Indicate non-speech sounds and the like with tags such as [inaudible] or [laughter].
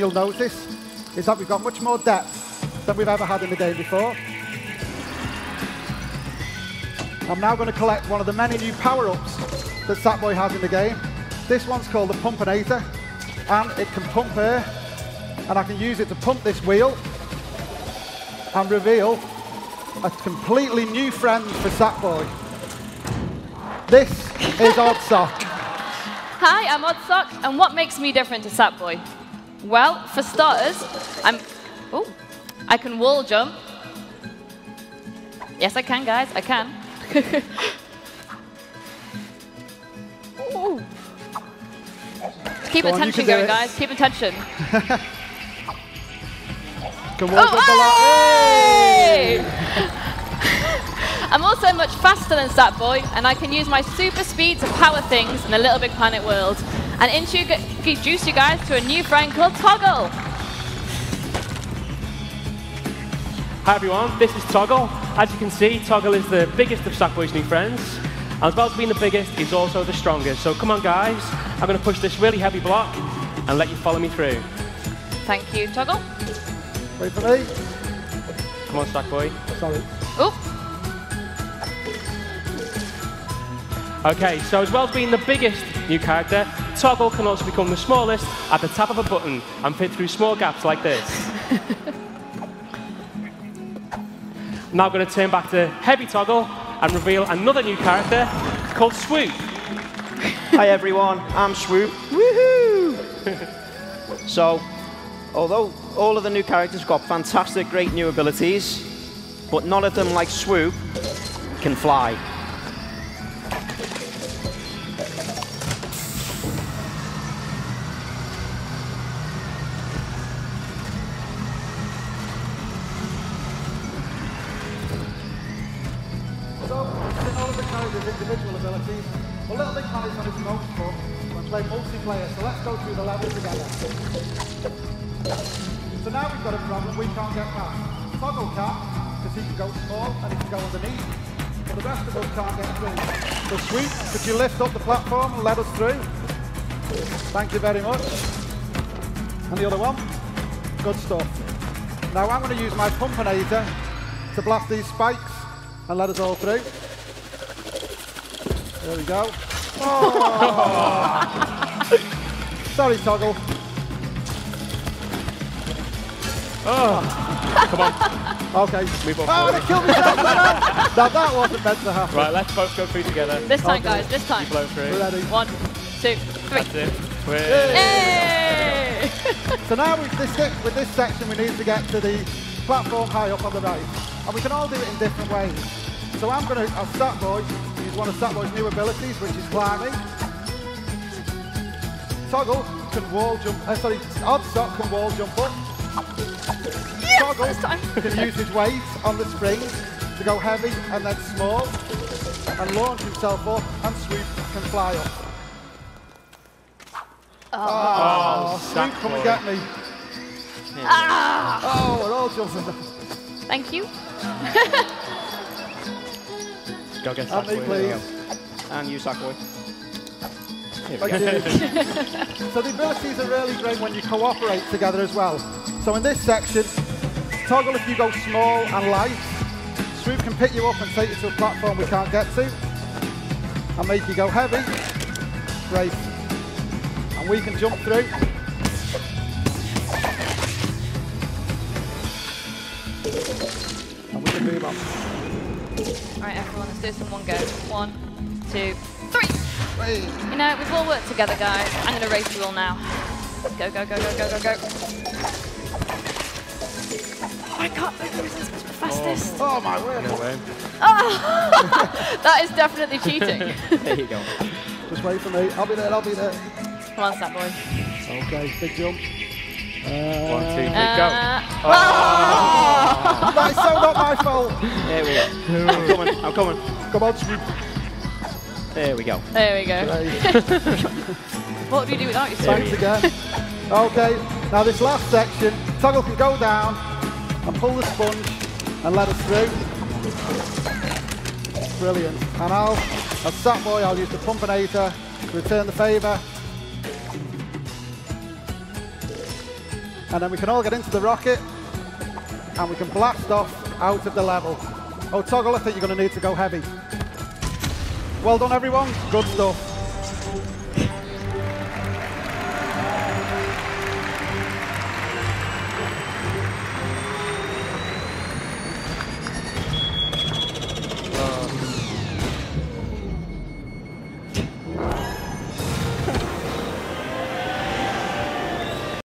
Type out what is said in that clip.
you'll notice is that we've got much more depth than we've ever had in the game before. I'm now going to collect one of the many new power-ups that Sackboy has in the game. This one's called the Pumpinator, and it can pump air, and I can use it to pump this wheel and reveal a completely new friend for Sackboy. This is [laughs] Oddsock. Hi, I'm Oddsock, and what makes me different to Sackboy? Well, for starters, I'm. Oh, I can wall jump. Yes, I can, guys. I can. [laughs] Keep Go attention going, guys. Keep attention. Up the la- Hey! [laughs] I'm also much faster than Sackboy, and I can use my super speed to power things in the Little Big Planet world, and introduce you guys to a new friend called Toggle. Hi everyone, this is Toggle. As you can see, Toggle is the biggest of Sackboy's new friends. And as well as being the biggest, he's also the strongest. So come on guys, I'm going to push this really heavy block and let you follow me through. Thank you, Toggle. Wait for me. Come on, Sackboy. Sorry. Oh, Okay, so as well as being the biggest new character, Toggle can also become the smallest at the tap of a button and fit through small gaps like this. [laughs] now I'm going to turn back to Heavy Toggle and reveal another new character called Swoop. Hi everyone, I'm Swoop. Woohoo! [laughs] so, although all of the new characters got fantastic, great new abilities, but none of them, like Swoop, can fly. Characters' individual abilities, well, Little Big Planet's on its most fun when playing multiplayer, so let's go through the level together. So now we've got a problem we can't get past. Toggle can, because he can go small and he can go underneath, but the rest of us can't get through. So Sweet, could you lift up the platform and let us through? Thank you very much. And the other one? Good stuff. Now I'm going to use my Pumpinator to blast these spikes and let us all through. There we go. [laughs] Oh. Sorry, Toggle. Oh. Come on, [laughs] Okay. we both Oh, forward. they killed me. now that wasn't meant to happen. Right, let's both go through together. this time, Okay. guys. This time. Blow through. We're ready. One, two, three. That's it. We're So now with this, with this section, we need to get to the platform high up on the right. And we can all do it in different ways. So I'm going to, as Sackboy, use one of Sackboy's new abilities, which is climbing. Toggle can wall jump, uh, sorry, Oddsock can wall jump up. Toggle can use his weight on the spring to go heavy and then small and launch himself up and Swoop can fly up. Oh, Swoop, come and get me. Oh, we're all jumping. Thank you. [laughs] go get And me, please. And you, Sackboy. Thank you. so the abilities are really great when you cooperate together as well. So in this section, toggle if you go small and light. Swoop can pick you up and take you to a platform we can't get to. And make you go heavy. Great. And we can jump through. And we can move on. All right, everyone, let's do this in one go. One, two, three. Wait. You know, we've all worked together, guys. I'm going to race you all now. Go, go, go, go, go, go, go. Oh, I can't believe who's the fastest. Oh my word. No way. [laughs] That is definitely cheating. [laughs] [laughs] There you go. Just wait for me. I'll be there, I'll be there. Come on, Sackboy. Okay, big jump. One, two, three, Uh, go. That [laughs] is so not my fault. There we go. I'm coming. I'm coming. Come on, Swoop. There we go. There we go. [laughs] What would you do without your Thanks again. Okay, now this last section, Toggle can go down and pull the sponge and let us through. Brilliant. And I'll, as Sackboy, I'll use the Pumpinator to return the favour. And then we can all get into the rocket and we can blast off out of the level. Oh, Toggle, I think you're going to need to go heavy. Well done, everyone. Good stuff.